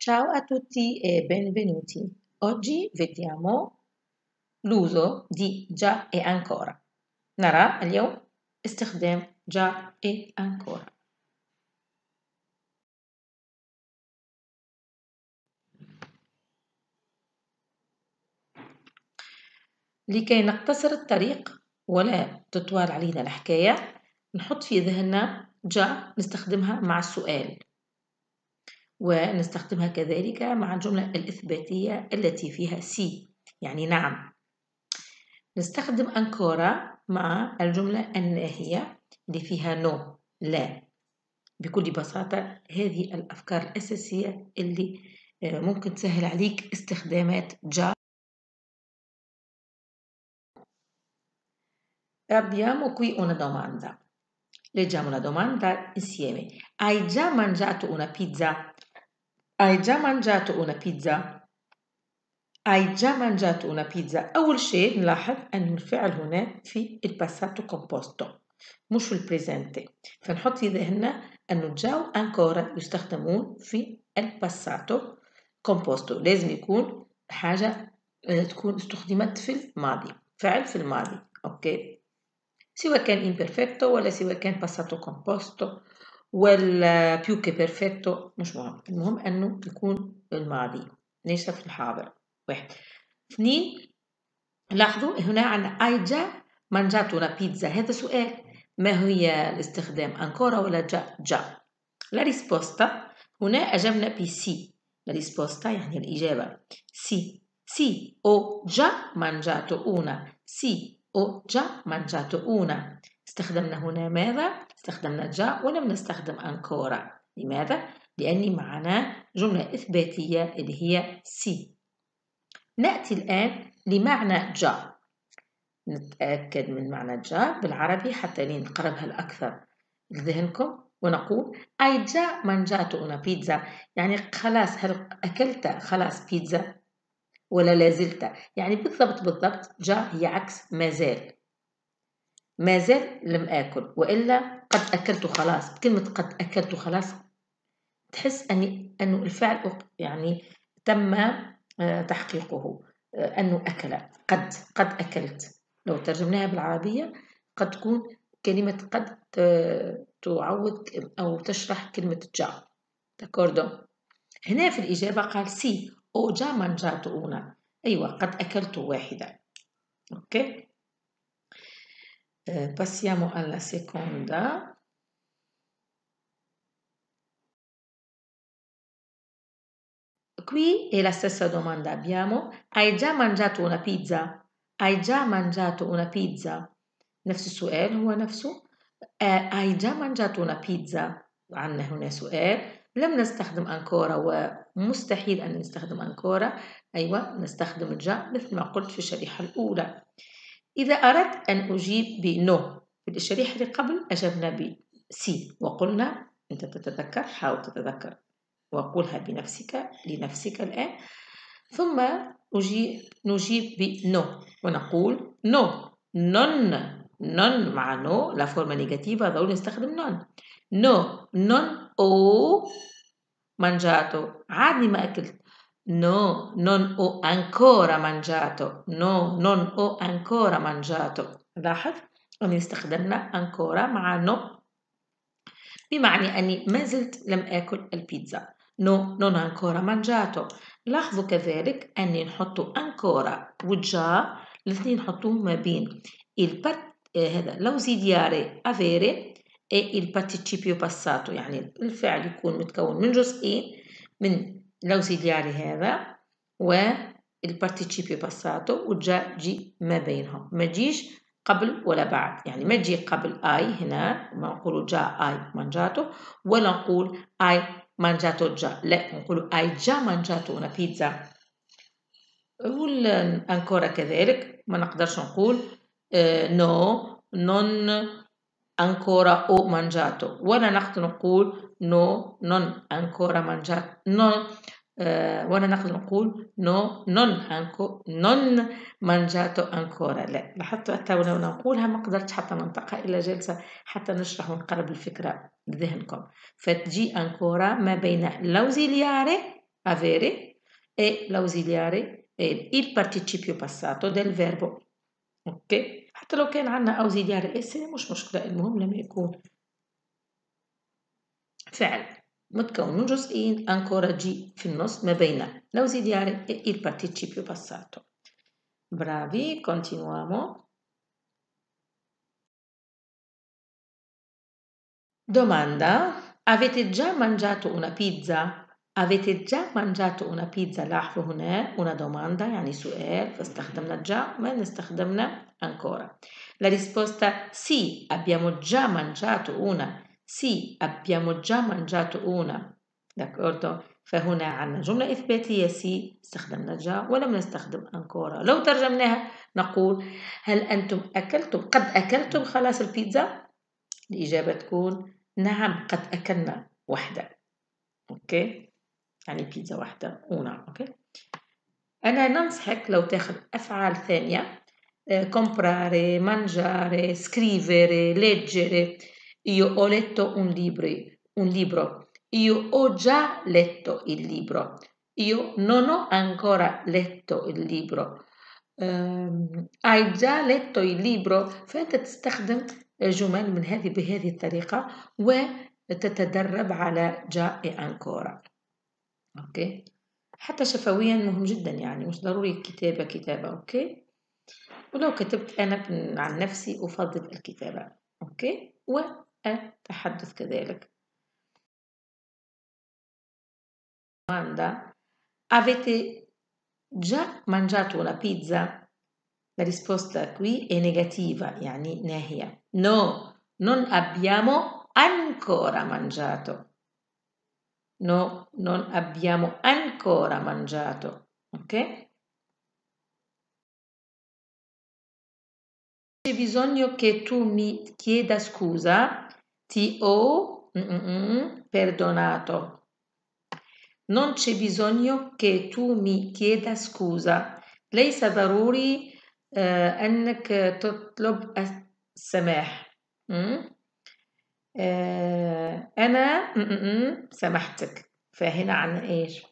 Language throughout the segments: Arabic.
Ciao a tutti e benvenuti. Oggi vediamo l'uso di già e ancora. نرى اليوم استخدام già e ancora. لكي نقتصر الطريق ولا تطول علينا الحكاية نحط في ذهننا جا نستخدمها مع السؤال ونستخدمها كذلك مع الجملة الإثباتية التي فيها سي يعني نعم نستخدم أنكورا مع الجملة الناهية اللي فيها نو لا بكل بساطة هذه الأفكار الأساسية اللي آه، ممكن تسهل عليك استخدامات جا Abbiamo qui una domanda. Leggiamo la domanda insieme. Hai già mangiato una pizza? Hai già mangiato una pizza؟ Hai già mangiato una pizza؟ أول شيء نلاحظ أن الفعل هنا في ال passato composto مش في ال presente فنحط في ذهننا أن già و ancora يستخدمون في ال passato composto لازم يكون حاجة تكون استخدمت في الماضي فعل في الماضي okay سواء كان imperfetto ولا سواء كان passato composto ولا più che perfetto مش مهم. المهم إنه يكون الماضي ليس في الحاضر. واحد. اثنين لاحظوا هنا عندنا hai già mangiato la pizza. هذا سؤال. ما هي الاستخدام؟ ancora ولا già؟ già. la risposta. هنا أجبنا ب sì la risposta يعني الإجابة. sì. sì ho già mangiato una. sì ho già mangiato una. استخدمنا هنا ماذا؟ استخدمنا جا ولم نستخدم ancora. لماذا؟ لأني معنا جملة إثباتية اللي هي sì نأتي الآن لمعنى جا. نتأكد من معنى جا بالعربي حتى نقربها الأكثر. لذهنكم ونقول hai già mangiato una pizza. يعني خلاص هل أكلت خلاص بيتزا؟ ولا لازلت يعني بالضبط بالضبط جا هي عكس ما زال. ما زال لم آكل وإلا قد أكلت خلاص. كلمة قد أكلت خلاص تحس أني أنه الفعل يعني تم آه، تحقيقه آه، أنه أكل. قد قد أكلت. لو ترجمناها بالعربية قد تكون كلمة قد تعوض أو تشرح كلمة جا. تاكوردو هنا في الإجابة قال سي أو جا mangiato una أيوة قد أكلت واحدة. أوكي؟ Eh, passiamo alla seconda. Qui è la stessa domanda abbiamo. Hai già mangiato una pizza? Hai già mangiato una pizza؟ نفس السؤال هو نفسه hai già mangiato una pizza؟ عندنا هنا سؤال لم نستخدم أنكورا ومستحيل أن نستخدم أنكورا أيوة نستخدم جا مثل ما قلت في الشريحة الأولى إذا أردت أن أجيب بنو في الشريحة اللي قبل أجبنا بسي وقلنا أنت تتذكر حاول تتذكر. وقولها بنفسك لنفسك الآن. ثم أجيب نجيب ب no ونقول no non non مع no la forma negativa ضروري نستخدم non no non ho mangiato عادني ما أكلت. No, non ho ancora mangiato. No, non ho ancora mangiato. لاحظ أني استخدمنا ancora مع no بمعنى أني ما زلت لم آكل البيتزا. No, non ancora mangiato. لاحظوا كذلك أني نحط ancora وجا الاثنين نحطوهم ما بين البت هذا l'ausiliare avere e il participio passato يعني الفعل يكون متكون من جزئين من l'ausiliare هذا وال participio passato و già جي ما بينهم ما جيش قبل ولا بعد يعني ما تجي قبل اي هنا ما نقولوا già hai mangiato ولا نقول hai mangiato già لا نقولوا hai già mangiato una pizza ancora كذلك ما نقدرش نقول no non ancora ho mangiato ولا نقدر نقول no non ancora mangiato no uh, ولا نقدر نقول no non anco non mangiato ancora لا لاحظتوا حتى ولو نقولها ما قدرتش حتى ننطقها إلا جلسة حتى نشرح ونقرب الفكرة لذهنكم فتجي ancora ما بين l'ausiliare avere e l'ausiliare è il participio passato del verbo اوكي حتى لو كان عندنا اوزيليار اس مش مشكلة المهم لما يكون فعل متكون من جزئين ancora جي في النص ما بين l'ausiliare e il participio passato bravi continuiamo Domanda: Avete già mangiato una pizza? Avete già mangiato una pizza؟ لاحظوا هنا una domanda يعني سؤال فاستخدمنا già ما استخدمنا ancora. La risposta sì, abbiamo già mangiato una. Sì, abbiamo già mangiato una. D'accordo? فهنا عندنا جملة إثباتية سي استخدمنا جا ولم نستخدم أنكورا لو ترجمناها نقول هل أنتم أكلتم قد أكلتم خلاص البيتزا الإجابة تكون نعم قد أكلنا واحدة ok يعني بيتزا واحدة una ok؟ أنا ننصحك لو تاخذ أفعال ثانية comprare mangiare scrivere leggere io ho letto un libri un libro io ho già letto il libro io non ho ancora letto il libro hai già letto il libro فأنت تستخدم جمل من هذه بهذه الطريقة وتتدرب على già e ancora ok حتى شفويا مهم جدا يعني مش ضروري كتابة كتابة ok ولو كتبت أنا عن نفسي أفضل الكتابة ok والتحدث كذلك domanda avete già mangiato una pizza? La risposta qui è negativa, يعني ناهية. No, non abbiamo ancora mangiato. No, non abbiamo ancora mangiato. Ok? C'è bisogno che tu mi chieda scusa. Ti ho mm, mm, mm, perdonato. Non c'è bisogno che tu mi chieda scusa. ليس ضروري أنك تطلب السماح أنا سمحتك. فهنا عن إيش؟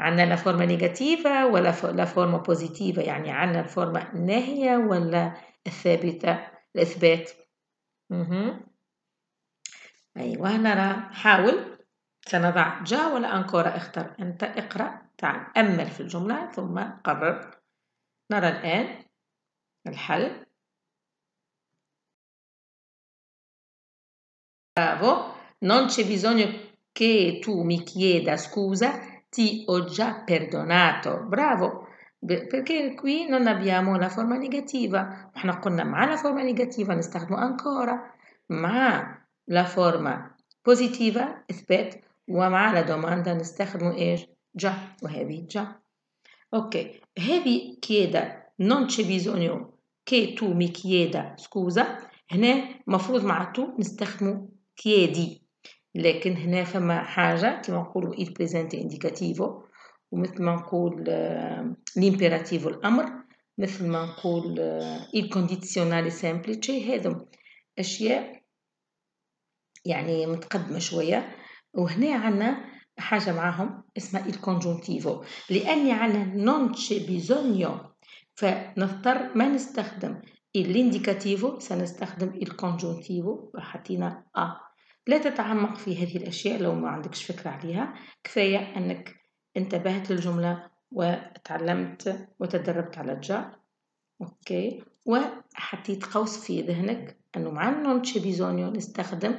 عنا la forma negativa ولا la forma positiva يعني عنا ال forma الناهية ولا الثابتة الإثبات. أيوة نرى حاول. سنضع جا ولا أنكورا. اختر أنت اقرأ تعال. أمل في الجملة ثم قرر. نرى الآن الحل. Bravo, non c'è bisogno che tu mi chieda scusa, ti ho già perdonato. Bravo, perché qui non abbiamo la forma negativa. احنا قلنا مع la forma negativa نستخدمه ancora مع la forma positiva إثبات ومع la domanda نستخدمه إيش؟ già وهذه già. Ok, هذه chieda non c'è bisogno che tu mi chieda scusa هنا مفروض مع تو نستخدمو chiedi لكن هنا فما حاجة كما نقولوا il presente indicativo ومثل ما نقول l'imperativo الأمر مثل ما نقول il condizionale semplice. هذم أشياء يعني متقدمة شوية. وهنا عنا حاجة معاهم اسمها il congiuntivo لأني عنا non c'è فنضطر ما نستخدم ال indicativo سنستخدم ال congiuntivo حطينا ا لا تتعمق في هذه الأشياء لو ما عندكش فكرة عليها. كفاية أنك انتبهت للجملة وتعلمت وتدربت على الجا. أوكي. وحطيت قوس في ذهنك أنه مع c'è bisogno نستخدم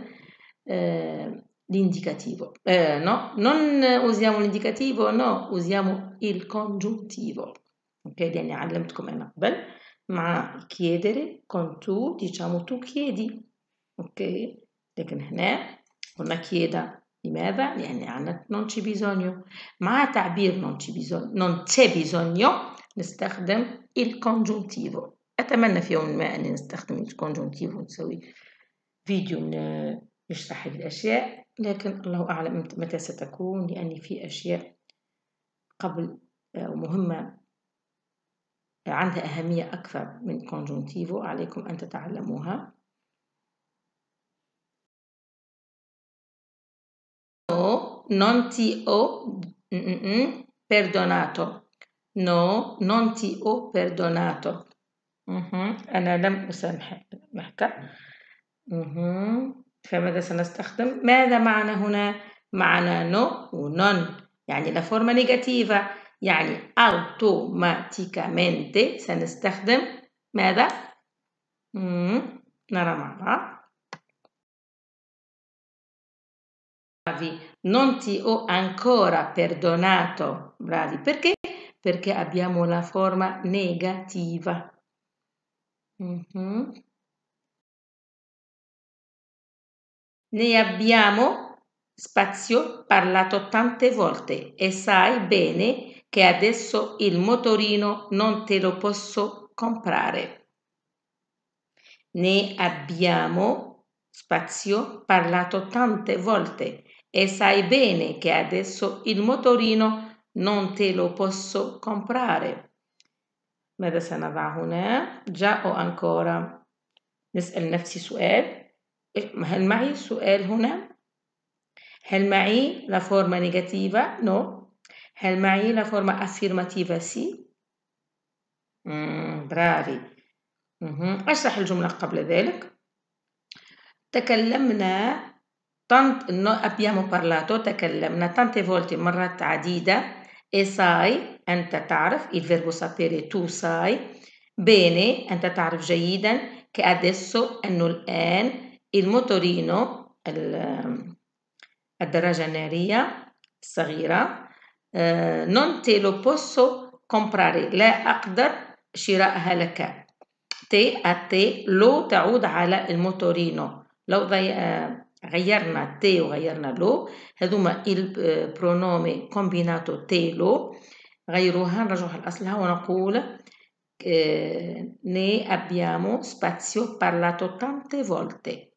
آه l'indicativo. Eh, no, non usiamo l'indicativo, no, usiamo il congiuntivo. Ok, لأني علمتكم أنا قبل مع chiedere con tu diciamo tu chiedi. ok لكن هنا قلنا chieda لماذا؟ لأن non c'è bisogno مع تعبير bisogno non c'è bisogno نستخدم congiuntivo. أتمنى في يوم ما أن نستخدم ال congiuntivo ونسوي فيديو يشرح هذه الأشياء لكن الله أعلم متى ستكون لأن في أشياء قبل مهمة عندها أهمية أكثر من congiuntivo عليكم أن تتعلموها. Non ti ho perdonato. No non ti ho perdonato. أنا لم أسامحك فماذا سنستخدم؟ ماذا معنى هنا؟ معنى no و non يعني la forma negativa يعني automaticamente سنستخدم ماذا؟ نرى مع بعض. Bravi, non ti ho ancora perdonato. Bravi, perché? Perché abbiamo la forma negativa. Mm-hmm. Ne abbiamo spazio parlato tante volte e sai bene che adesso il motorino non te lo posso comprare. Ne abbiamo spazio parlato tante volte e sai bene che adesso il motorino non te lo posso comprare ماذا سنضع هنا جاء ancora نسأل نفسي سؤال هل معي سؤال هنا هل معي la forma negativa no هل معي la forma affirmativa sì برافي أشرح الجملة قبل ذلك تكلمنا abbiamo parlato تكلمنا tante volte مرات عديدة e sai أنت تعرف il verbo sapere tu sai bene أنت تعرف جيدا che adesso أنه الآن الموتورينو الدراجة النارية الصغيرة non te lo posso comprare لا أقدر شرائها لك ti a te lo تعود على ال motorino لو غيرنا تي وغيرنا لو هذوما البرونومي كومبيناتو تي لو غيروها نرجعوها لأصلها ونقول ne abbiamo spazio parlato tante volte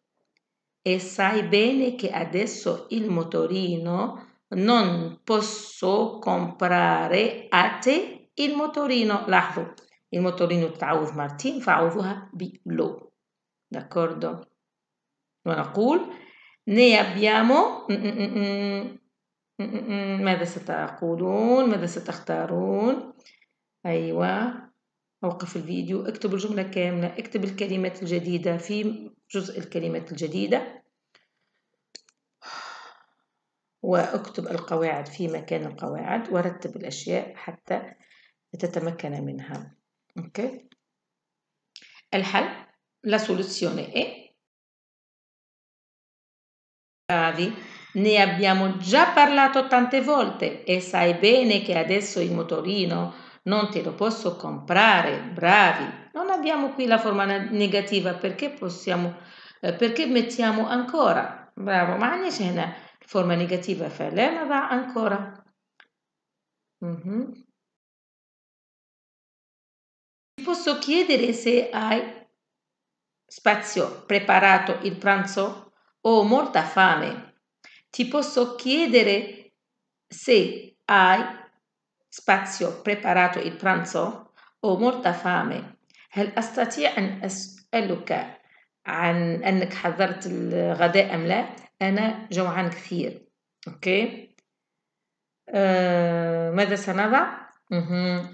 e sai bene che adesso il motorino non posso comprare a te il motorino لاحظوا il motorino تعوض مرتين فعوضها بلو d'accordo ونقول ne abbiamo? ماذا ستقولون؟ ماذا ستختارون؟ أيوة. أوقف الفيديو. اكتب الجملة كاملة. اكتب الكلمات الجديدة في جزء الكلمات الجديدة. وأكتب القواعد في مكان القواعد. ورتب الأشياء حتى تتمكن منها. أوكي. الحل. La soluzione è Bravi, ne abbiamo già parlato tante volte e sai bene che adesso il motorino non te lo posso comprare. Bravi. Non abbiamo qui la forma negativa perché possiamo eh, perché mettiamo ancora. Bravo, ma عنديش هنا forma negativa فلا نضع ancora. Mm-hmm. Posso chiedere se hai spazio preparato il pranzo? Ho molta fame. Ti posso chiedere se hai spazio preparato il pranzo? Ho molta fame. هل أستطيع أن أسألك عن أنك حضرت الغداء أم لا؟ أنا جوعان كثير. أوكي؟ آه ماذا سنضع؟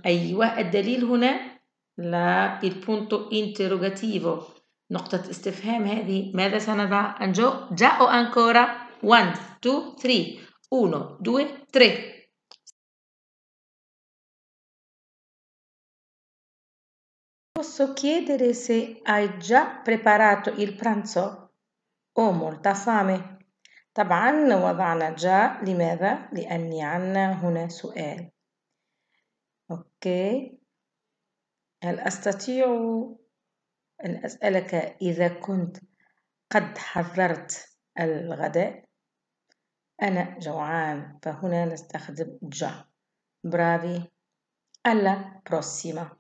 أيوة الدليل هنا لا il punto interrogativo نقطة استفهام هذه ماذا سنضع أنجو جاء أنكورا 1 2 3 1 2 3 Posso chiedere se hai già preparato il pranzo? Ho molta fame. طبعا وضعنا جاء لماذا؟ لأني عنا هنا سؤال. أوكي. هل أستطيع أن أسألك إذا كنت قد حضرت الغداء. أنا جوعان فهنا نستخدم جا. برافي. alla prossima